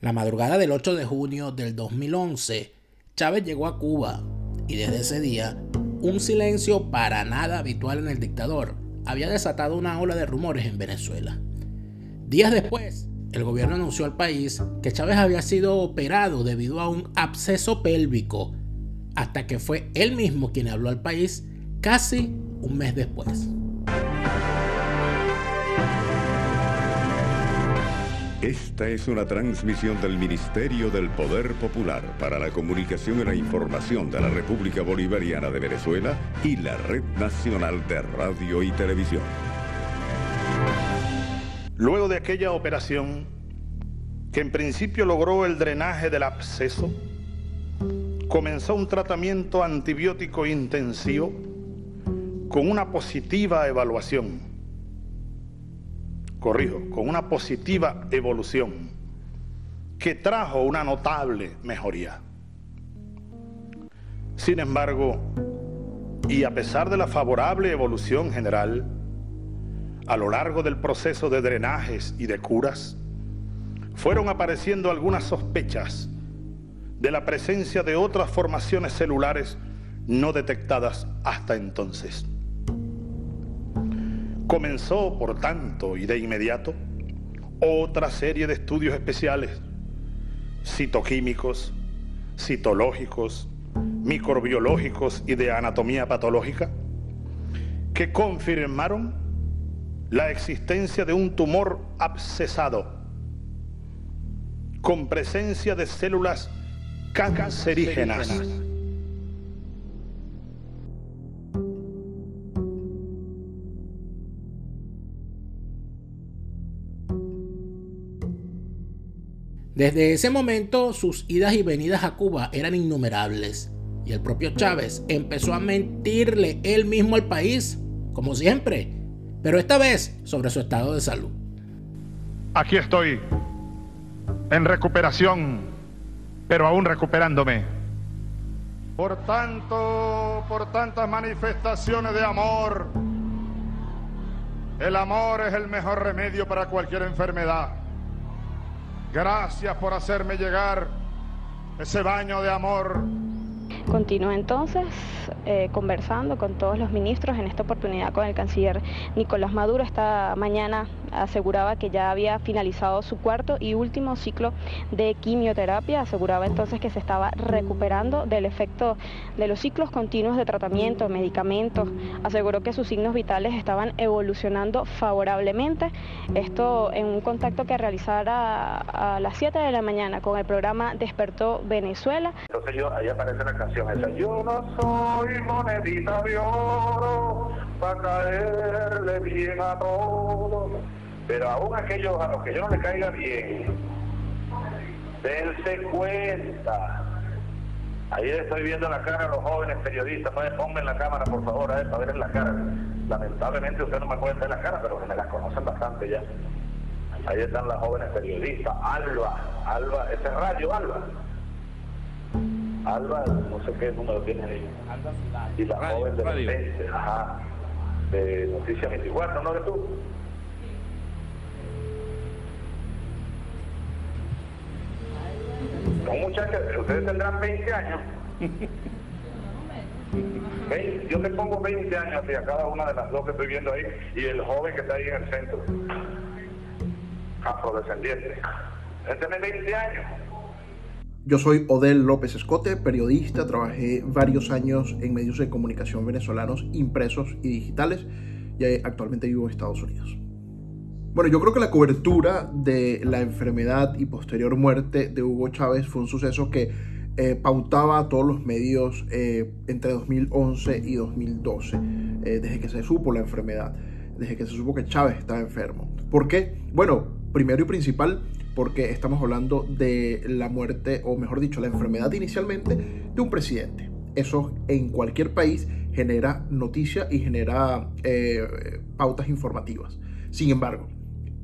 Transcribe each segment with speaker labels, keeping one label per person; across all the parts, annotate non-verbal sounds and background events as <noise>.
Speaker 1: La madrugada del 8 de junio del 2011, Chávez llegó a Cuba y desde ese día, un silencio para nada habitual en el dictador había desatado una ola de rumores en Venezuela. Días después, el gobierno anunció al país que Chávez había sido operado debido a un absceso pélvico, hasta que fue él mismo quien habló al país casi un mes después.
Speaker 2: Esta es una transmisión del Ministerio del Poder Popular para la Comunicación y la Información de la República Bolivariana de Venezuela y la Red Nacional de Radio y Televisión.
Speaker 3: Luego de aquella operación, que en principio logró el drenaje del absceso, comenzó un tratamiento antibiótico intensivo con una positiva evaluación corrijo, con una positiva evolución que trajo una notable mejoría. Sin embargo, y a pesar de la favorable evolución general, a lo largo del proceso de drenajes y de curas, fueron apareciendo algunas sospechas de la presencia de otras formaciones celulares no detectadas hasta entonces. Comenzó, por tanto, y de inmediato, otra serie de estudios especiales, citoquímicos, citológicos, microbiológicos y de anatomía patológica, que confirmaron la existencia de un tumor abscesado con presencia de células cancerígenas.
Speaker 1: Desde ese momento sus idas y venidas a Cuba eran innumerables y el propio Chávez empezó a mentirle él mismo al país, como siempre, pero esta vez sobre su estado de salud.
Speaker 3: Aquí estoy, en recuperación, pero aún recuperándome. Por tanto, por tantas manifestaciones de amor, el amor es el mejor remedio para cualquier enfermedad. Gracias por hacerme llegar ese baño de amor
Speaker 4: Continúo entonces eh, conversando con todos los ministros, en esta oportunidad con el canciller Nicolás Maduro. Esta mañana aseguraba que ya había finalizado su cuarto y último ciclo de quimioterapia. Aseguraba entonces que se estaba recuperando del efecto de los ciclos continuos de tratamiento, medicamentos. Aseguró que sus signos vitales estaban evolucionando favorablemente. Esto en un contacto que realizara a las 7 de la mañana con el programa Despertó Venezuela.
Speaker 5: Entonces yo, ahí aparece la canción yo no soy monedita para caerle bien a todos. Pero aún aquellos a los que yo no le caiga bien, dense cuenta. Ahí estoy viendo la cara a los jóvenes periodistas. Ponme en la cámara, por favor, a para ver la cara. Lamentablemente usted no me puede ver la cara, pero me la conocen bastante ya. Ahí están las jóvenes periodistas. Alba, Alba, ese rayo, Alba. Alba, no sé qué número tiene ahí. Y la joven de radio. ajá, de Noticias 24, ¿no eres tú? Son muchachas, ustedes tendrán 20 años. yo te pongo 20 años a cada una de las dos que estoy viendo ahí y el joven que está ahí en el centro, afrodescendiente. Él tiene 20 años.
Speaker 6: Yo soy Odel López Escote, periodista, trabajé varios años en medios de comunicación venezolanos impresos y digitales y actualmente vivo en Estados Unidos. Bueno, yo creo que la cobertura de la enfermedad y posterior muerte de Hugo Chávez fue un suceso que eh, pautaba a todos los medios eh, entre 2011 y 2012, eh, desde que se supo la enfermedad, desde que se supo que Chávez estaba enfermo. ¿Por qué? Bueno, primero y principal, porque estamos hablando de la muerte, o mejor dicho, la enfermedad inicialmente de un presidente. Eso en cualquier país genera noticia y genera eh, pautas informativas. Sin embargo,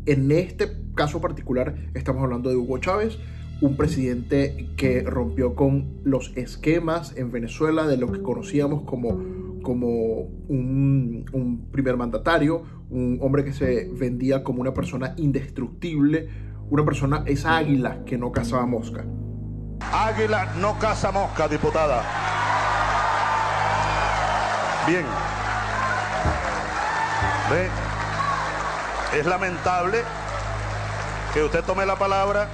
Speaker 6: en este caso particular estamos hablando de Hugo Chávez, un presidente que rompió con los esquemas en Venezuela de lo que conocíamos como, como un, un primer mandatario, un hombre que se vendía como una persona indestructible, una persona, esa águila que no cazaba mosca.
Speaker 3: Águila no caza mosca, diputada. Bien. Ve, es lamentable que usted tome la palabra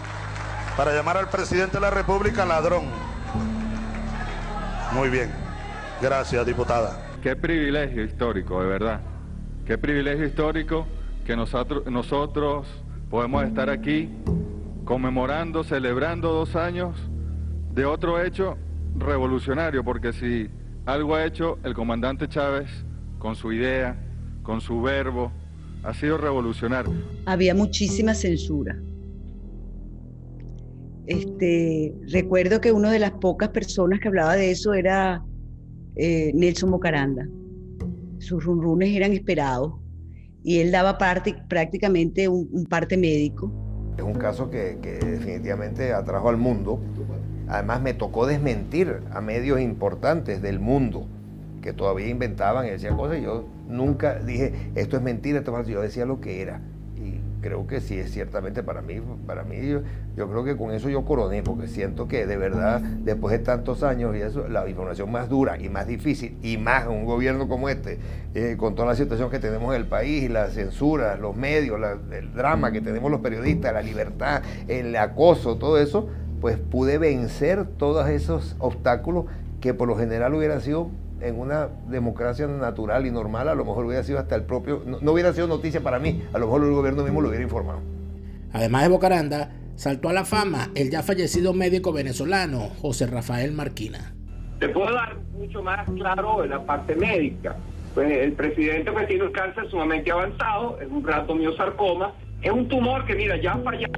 Speaker 3: para llamar al presidente de la República ladrón. Muy bien. Gracias, diputada.
Speaker 7: Qué privilegio histórico, de verdad. Qué privilegio histórico que nosotros, nosotros podemos estar aquí conmemorando, celebrando dos años de otro hecho revolucionario, porque si algo ha hecho el comandante Chávez con su idea, con su verbo, ha sido revolucionario.
Speaker 8: Había muchísima censura. Este, recuerdo que una de las pocas personas que hablaba de eso era eh, Nelson Mocaranda. Sus runrunes eran esperados y él daba parte, prácticamente un, parte médico.
Speaker 9: Es un caso que, que, definitivamente atrajo al mundo. Además me tocó desmentir a medios importantes del mundo que todavía inventaban y decían cosas. Y yo nunca dije, esto es mentira, esto es falso. Yo decía lo que era creo que sí es ciertamente para mí, para mí yo, creo que con eso yo coroné, porque siento que de verdad después de tantos años y eso, la información más dura y más difícil, y más un gobierno como este, eh, con toda la situación que tenemos en el país, la censura, los medios, el drama que tenemos los periodistas, la libertad, el acoso, todo eso, pues pude vencer todos esos obstáculos que por lo general hubieran sido en una democracia natural y normal, a lo mejor hubiera sido hasta el propio, no, hubiera sido noticia para mí, a lo mejor el gobierno mismo lo hubiera informado.
Speaker 1: Además de Bocaranda, saltó a la fama el ya fallecido médico venezolano José Rafael Marquina.
Speaker 10: Te puedo dar mucho más claro en la parte médica. Pues el presidente pues tiene un cáncer sumamente avanzado, es un sarcoma, es un tumor que mira, ya ha fallado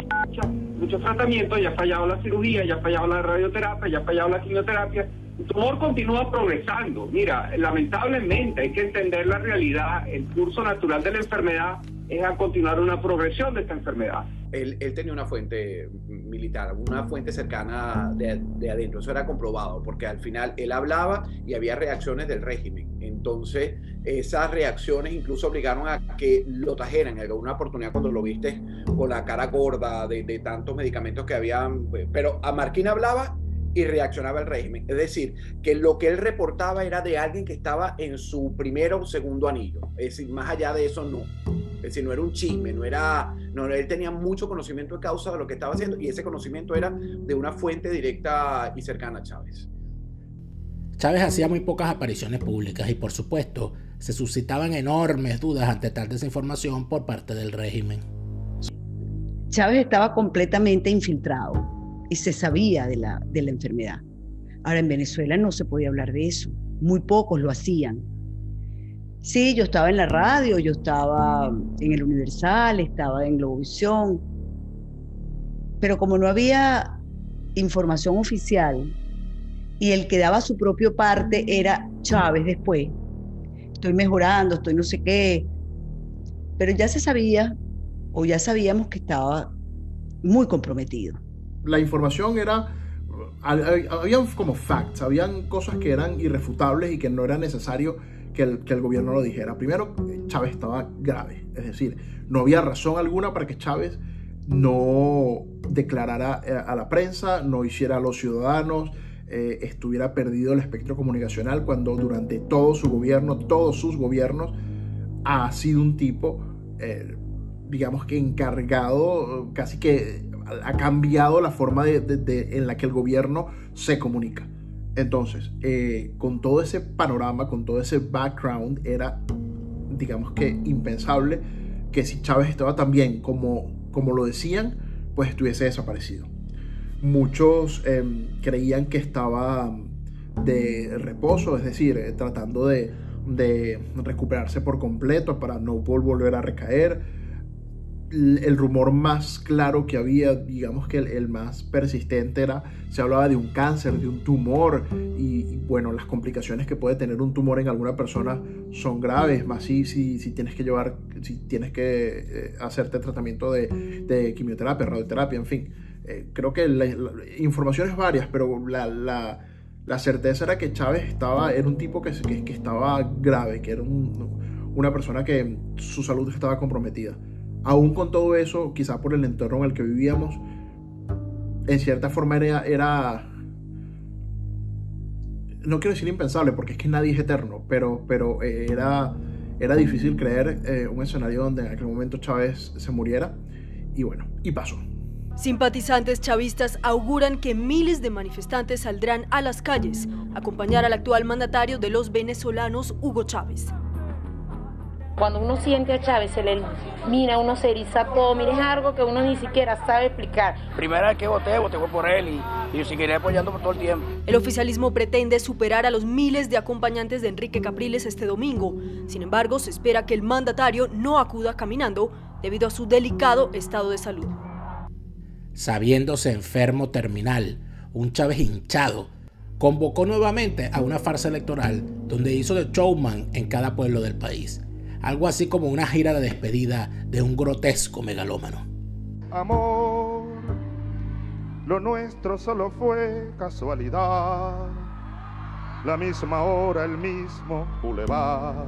Speaker 10: muchos tratamientos, ya ha fallado la cirugía, ya ha fallado la radioterapia, ya ha fallado la quimioterapia, tumor continúa progresando. Mira, lamentablemente hay que entender la realidad. El curso natural de la enfermedad es a continuar una progresión de esta enfermedad.
Speaker 11: Él, tenía una fuente militar, una fuente cercana de, de, adentro, eso era comprobado, porque al final él hablaba y había reacciones del régimen. Entonces, esas reacciones incluso obligaron a que lo trajeran. En alguna oportunidad cuando lo viste con la cara gorda de, de tantos medicamentos que habían, pero a Marquín hablaba y reaccionaba el régimen. Es decir, que lo que él reportaba era de alguien que estaba en su primero o segundo anillo. Es decir, más allá de eso no. Es decir, no era un chisme, no era, no, él tenía mucho conocimiento de causa de lo que estaba haciendo y ese conocimiento era de una fuente directa y cercana a Chávez.
Speaker 1: Chávez hacía muy pocas apariciones públicas y por supuesto se suscitaban enormes dudas ante tal desinformación por parte del régimen.
Speaker 8: Chávez estaba completamente infiltrado y se sabía de la, de la enfermedad. Ahora en Venezuela no se podía hablar de eso, muy pocos lo hacían. Sí, yo estaba en la radio, yo estaba en el Universal, estaba en Globovisión, pero como no había información oficial y el que daba su propio parte era Chávez después, estoy mejorando, estoy no sé qué, pero ya se sabía o ya sabíamos que estaba muy comprometido
Speaker 6: la información era, habían como facts, habían cosas que eran irrefutables y que no era necesario que el, que el, gobierno lo dijera. Primero, Chávez estaba grave, es decir, no había razón alguna para que Chávez no declarara eh, a la prensa, no hiciera a los ciudadanos, eh, estuviera perdido el espectro comunicacional cuando durante todo su gobierno, todos sus gobiernos, ha sido un tipo, eh, digamos que encargado, casi que ha cambiado la forma en la que el gobierno se comunica. Entonces, eh, con todo ese panorama, con todo ese background, era, digamos que, impensable que si Chávez estaba tan bien como, como lo decían, pues estuviese desaparecido. Muchos em, creían que estaba de reposo, es decir, eh, tratando de, de recuperarse por completo para no volver a recaer el rumor más claro que había, digamos que el, más persistente era, se hablaba de un cáncer, de un tumor, y, bueno, las complicaciones que puede tener un tumor en alguna persona son graves, más si, si, si tienes que llevar, si tienes que eh, hacerte tratamiento de, quimioterapia, radioterapia, en fin. Eh, creo que la, informaciones varias, pero la, la, certeza era que Chávez estaba, era un tipo que, que, estaba grave, que era una persona que su salud estaba comprometida aún con todo eso, quizá por el entorno en el que vivíamos, en cierta forma era, no quiero decir impensable, porque es que nadie es eterno, pero, pero eh, era, era difícil creer eh, un escenario donde en aquel momento Chávez se muriera. Y bueno, y pasó.
Speaker 12: Simpatizantes chavistas auguran que miles de manifestantes saldrán a las calles a acompañar al actual mandatario de los venezolanos, Hugo Chávez.
Speaker 13: Cuando uno siente a Chávez, se le mira, uno se eriza todo, mire, es algo que uno ni siquiera sabe explicar.
Speaker 14: Primera vez que voté, voté por él y, y yo seguiré apoyando por todo el tiempo.
Speaker 12: El oficialismo pretende superar a los miles de acompañantes de Enrique Capriles este domingo. Sin embargo, se espera que el mandatario no acuda caminando debido a su delicado estado de salud.
Speaker 1: Sabiéndose enfermo terminal, un Chávez hinchado convocó nuevamente a una farsa electoral donde hizo de showman en cada pueblo del país algo así como una gira de despedida de un grotesco megalómano.
Speaker 15: Amor, lo nuestro solo fue casualidad, la misma hora, el mismo bulevar.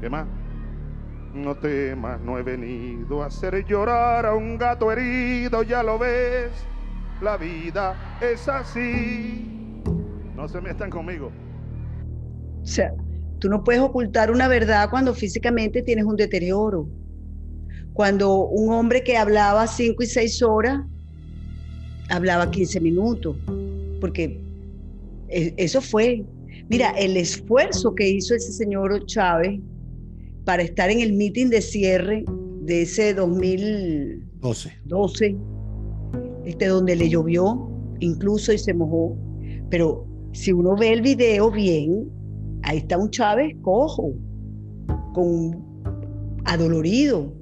Speaker 15: ¿Qué más? No temas, no he venido a hacer llorar a un gato herido, ya lo ves, la vida es así. No se metan conmigo.
Speaker 8: Tú no puedes ocultar una verdad cuando físicamente tienes un deterioro. Cuando un hombre que hablaba cinco y seis horas, hablaba 15 minutos, porque e, eso fue. Mira, el esfuerzo que hizo ese señor Chávez para estar en el meeting de cierre de ese 2012, 12, este, donde le llovió incluso y se mojó. Pero si uno ve el video bien, Ahí está un Chávez cojo, con adolorido.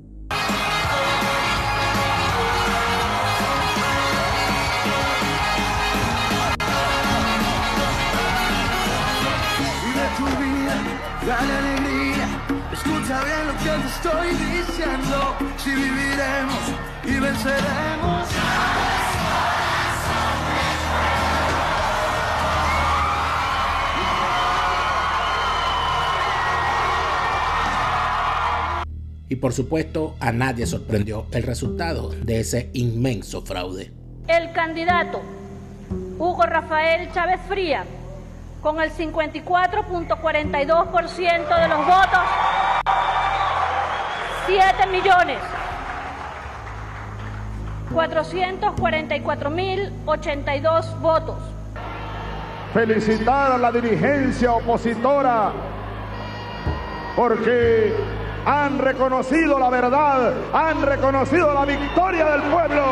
Speaker 16: Dale alegría, escucha bien lo que te estoy diciendo, si viviremos y venceremos.
Speaker 1: Y por supuesto, a nadie sorprendió el resultado de ese inmenso fraude.
Speaker 17: El candidato Hugo Rafael Chávez Fría, con el 54.42% de los votos, 7 millones 444.082 votos.
Speaker 15: Felicitar a la dirigencia opositora porque han reconocido la verdad, han reconocido la victoria del pueblo.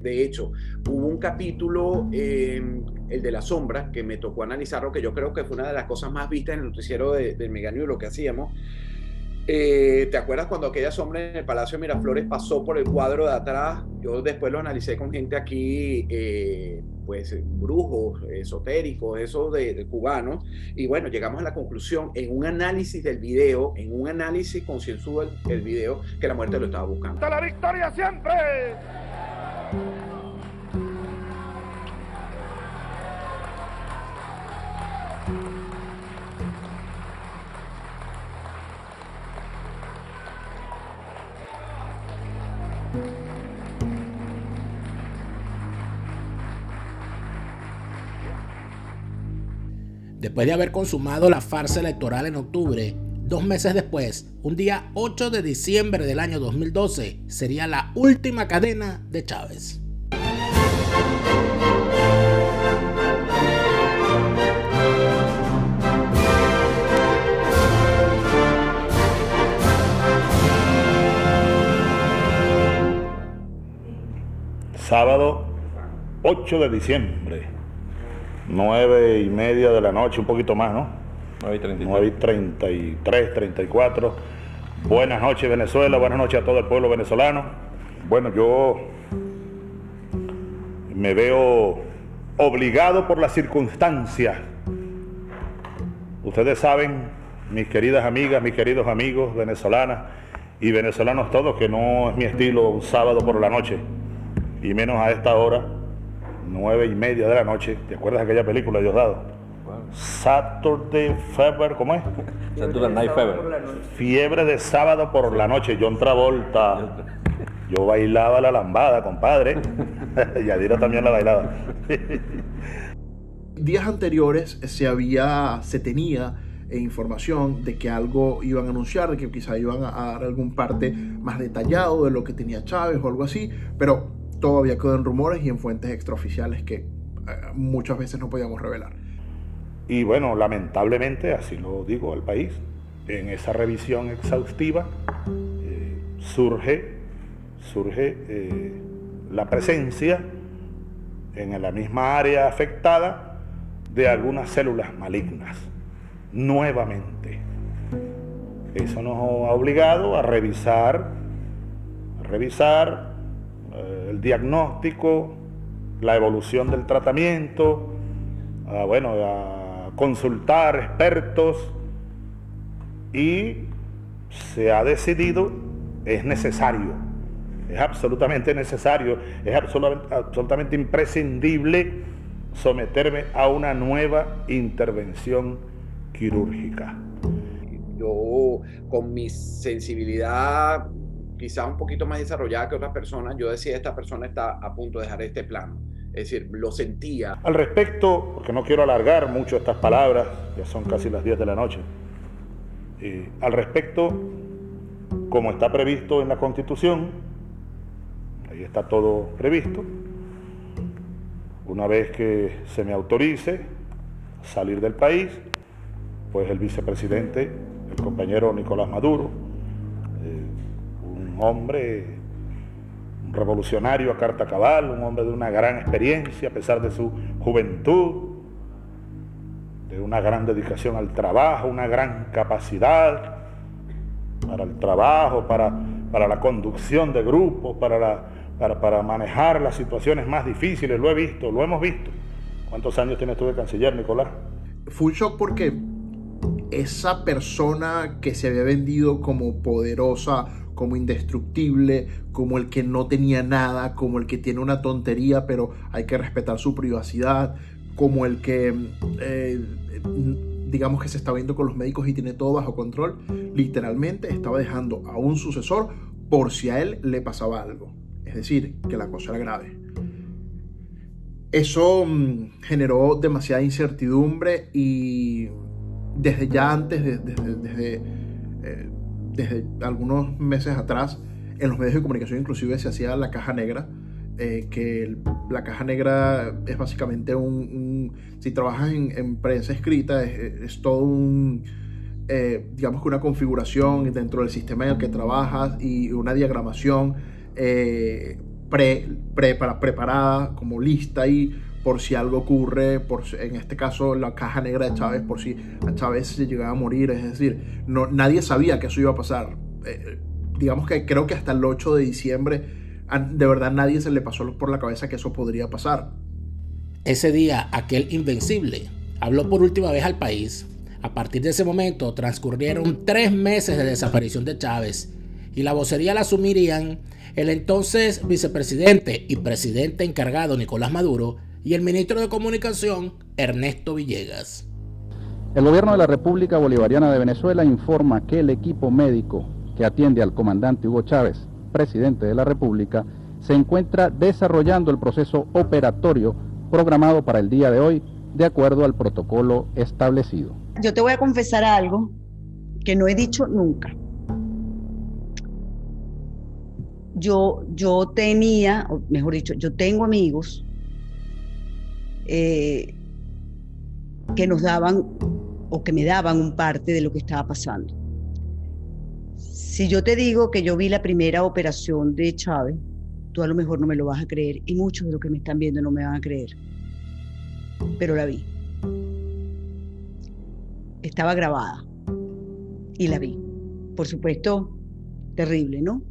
Speaker 11: De hecho, hubo un capítulo, el de la sombra, que me tocó analizarlo, que yo creo que fue una de las cosas más vistas en el noticiero de, del Meganio, lo que hacíamos. Eh, ¿Te acuerdas cuando aquella sombra en el Palacio de Miraflores pasó por el cuadro de atrás? Yo después lo analicé con gente aquí, eh, pues brujos, esotéricos, eso de, cubanos, y bueno, llegamos a la conclusión en un análisis del video, en un análisis concienzudo del video, que la muerte lo estaba buscando.
Speaker 15: ¡Hasta la victoria siempre!
Speaker 1: Después de haber consumado la farsa electoral en octubre, dos meses después, un día 8 de diciembre del año 2012, sería la última cadena de Chávez.
Speaker 3: Sábado 8 de diciembre, 9 y media de la noche, un poquito más, ¿no? 9 y 33, 34. Buenas noches Venezuela, buenas noches a todo el pueblo venezolano. Bueno, yo me veo obligado por las circunstancias. Ustedes saben, mis queridas amigas, mis queridos amigos venezolanas y venezolanos todos, que no es mi estilo un sábado por la noche, y menos a esta hora, nueve y media de la noche. ¿Te acuerdas de aquella película, Diosdado? Saturday Fever, ¿cómo es? <laughs>
Speaker 18: Saturday Night Fever.
Speaker 3: Fiebre de sábado por la noche, John Travolta. Yo bailaba la lambada, compadre. <laughs> Yadira también la bailaba. <laughs>
Speaker 6: Días anteriores se había, se tenía eh, información de que algo iban a anunciar, de que quizá iban a, dar algún parte más detallado de lo que tenía Chávez o algo así, pero todavía quedó en rumores y en fuentes extraoficiales que eh, muchas veces no podíamos revelar.
Speaker 3: Y bueno, lamentablemente, así lo digo al país, en esa revisión exhaustiva eh, surge, surge la presencia en la misma área afectada de algunas células malignas nuevamente. Eso nos ha obligado a revisar, a revisar eh, el diagnóstico, la evolución del tratamiento, bueno, a consultar expertos y se ha decidido, es necesario, es absolutamente necesario, es absolutamente, absolutamente imprescindible someterme a una nueva intervención quirúrgica.
Speaker 11: Yo, con mi sensibilidad quizá un poquito más desarrollada que otras personas, yo decía, esta persona está a punto de dejar este plano. Es decir, lo sentía.
Speaker 3: Al respecto, porque no quiero alargar mucho estas palabras, ya son casi las 10 de la noche, y al respecto, como está previsto en la Constitución, ahí está todo previsto, una vez que se me autorice salir del país, pues el vicepresidente, el compañero Nicolás Maduro, eh, un hombre, revolucionario a carta cabal, un hombre de una gran experiencia a pesar de su juventud, de una gran dedicación al trabajo, una gran capacidad para el trabajo, para, para la conducción de grupos, para la para, manejar las situaciones más difíciles. Lo he visto, lo hemos visto. ¿Cuántos años tienes tú de canciller, Nicolás?
Speaker 6: Fue un shock porque esa persona que se había vendido como poderosa, como indestructible, como el que no tenía nada, como el que tiene una tontería, pero hay que respetar su privacidad, como el que, eh, digamos que se está viendo con los médicos y tiene todo bajo control, literalmente estaba dejando a un sucesor por si a él le pasaba algo es decir, que la cosa era grave. Eso mm, generó demasiada incertidumbre y desde ya antes, desde, eh, desde, algunos meses atrás, en los medios de comunicación inclusive se hacía la caja negra, eh, que la caja negra es básicamente un, si trabajas en, prensa escrita, es, todo un, eh, digamos que una configuración dentro del sistema en el que trabajas y una diagramación eh, pre, para, preparada, como lista ahí por si algo ocurre, por en este caso la caja negra de Chávez, por si a Chávez se llegaba a morir, es decir, no, nadie sabía que eso iba a pasar. Eh, digamos que creo que hasta el 8 de diciembre de verdad nadie se le pasó por la cabeza que eso podría pasar.
Speaker 1: Ese día, aquel invencible habló por última vez al país. A partir de ese momento transcurrieron tres meses de desaparición de Chávez y la vocería la asumirían el entonces vicepresidente y presidente encargado Nicolás Maduro y el ministro de Comunicación Ernesto Villegas.
Speaker 19: El gobierno de la República Bolivariana de Venezuela informa que el equipo médico que atiende al comandante Hugo Chávez, presidente de la República, se encuentra desarrollando el proceso operatorio programado para el día de hoy de acuerdo al protocolo establecido.
Speaker 8: Yo te voy a confesar algo que no he dicho nunca. yo, yo tenía, o mejor dicho, yo tengo amigos eh, que nos daban o que me daban un parte de lo que estaba pasando. Si yo te digo que yo vi la primera operación de Chávez, tú a lo mejor no me lo vas a creer y muchos de los que me están viendo no me van a creer, pero la vi. Estaba grabada y la vi. Por supuesto, terrible, ¿no?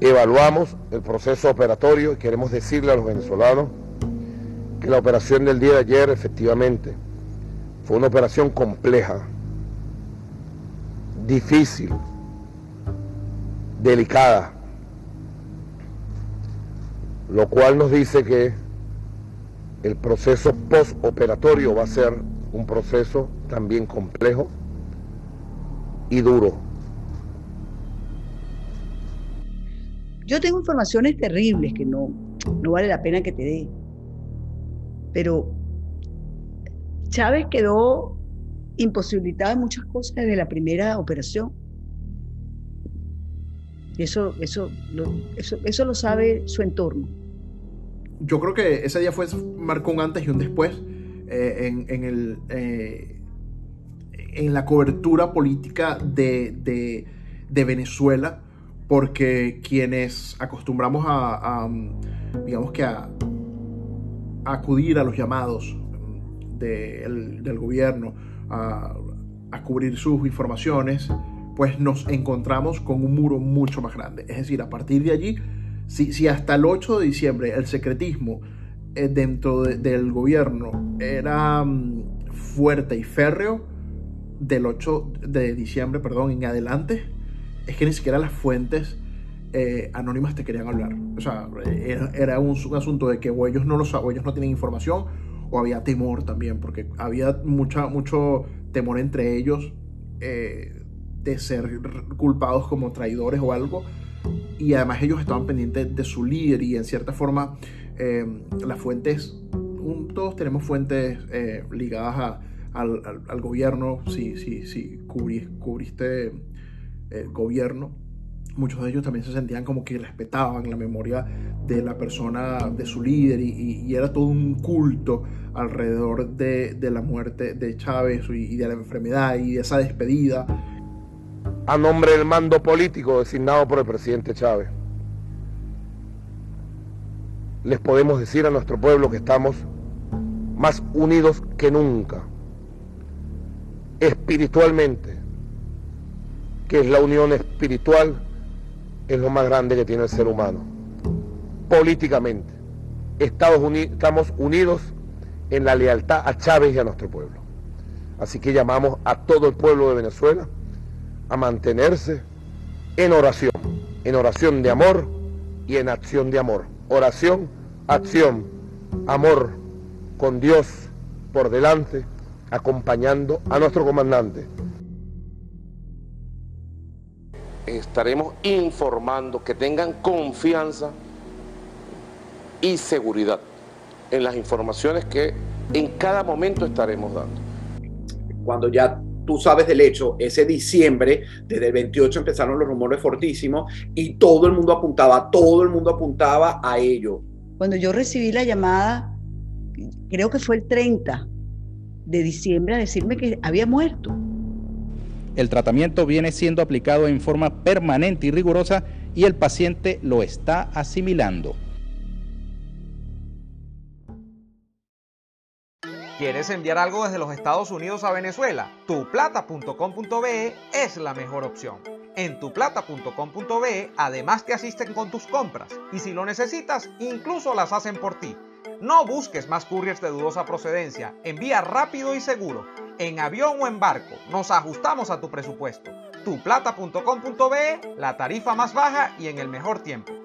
Speaker 20: Evaluamos el proceso operatorio y queremos decirle a los venezolanos que la operación del día de ayer efectivamente fue una operación compleja, difícil, delicada, lo cual nos dice que El proceso postoperatorio va a ser un proceso también complejo y duro.
Speaker 8: Yo tengo informaciones terribles que no, no vale la pena que te dé. Pero Chávez quedó imposibilitado en muchas cosas desde la primera operación. Y eso, eso, lo, eso, eso lo sabe su entorno.
Speaker 6: Yo creo que ese día fue, marcó un antes y un después eh, en, en, el, eh, en la cobertura política de, de, de, Venezuela, porque quienes acostumbramos a, digamos que a, acudir a los llamados el, del gobierno, a, cubrir sus informaciones, pues nos encontramos con un muro mucho más grande. Es decir, a partir de allí, si, hasta el 8 de diciembre el secretismo eh, dentro de, del gobierno era um, fuerte y férreo, del 8 de diciembre, perdón, en adelante, es que ni siquiera las fuentes eh, anónimas te querían hablar. O sea, era, era un, un, asunto de que o ellos no, los, o ellos no tienen información o había temor también, porque había mucha, mucho temor entre ellos eh, de ser culpados como traidores o algo. Y además ellos estaban pendientes de su líder y en cierta forma eh, las fuentes, un, todos tenemos fuentes eh, ligadas a, al, al, al, gobierno, si, si, si cubrí, cubriste eh, gobierno, muchos de ellos también se sentían como que respetaban la memoria de la persona, de su líder, y, era todo un culto alrededor de, de, la muerte de Chávez y de la enfermedad y de esa despedida.
Speaker 20: A nombre del mando político designado por el presidente Chávez, les podemos decir a nuestro pueblo que estamos más unidos que nunca, espiritualmente, que es la unión espiritual, es lo más grande que tiene el ser humano, políticamente. Estados Unidos, estamos unidos en la lealtad a Chávez y a nuestro pueblo. Así que llamamos a todo el pueblo de Venezuela a mantenerse en oración, en oración de amor y en acción de amor. Oración, acción, amor con Dios por delante, acompañando a nuestro comandante. Estaremos informando que tengan confianza y seguridad en las informaciones que en cada momento estaremos dando.
Speaker 11: Cuando ya tú sabes del hecho, ese diciembre, desde el 28 empezaron los rumores fortísimos y todo el mundo apuntaba, todo el mundo apuntaba a ello.
Speaker 8: Cuando yo recibí la llamada, creo que fue el 30 de diciembre, a decirme que había muerto.
Speaker 19: El tratamiento viene siendo aplicado en forma permanente y rigurosa y el paciente lo está asimilando.
Speaker 18: ¿Quieres enviar algo desde los Estados Unidos a Venezuela? Tuplata.com.be es la mejor opción. En tuplata.com.be además te asisten con tus compras y si lo necesitas, incluso las hacen por ti. No busques más couriers de dudosa procedencia, envía rápido y seguro, en avión o en barco, nos ajustamos a tu presupuesto. Tuplata.com.be, la tarifa más baja y en el mejor tiempo.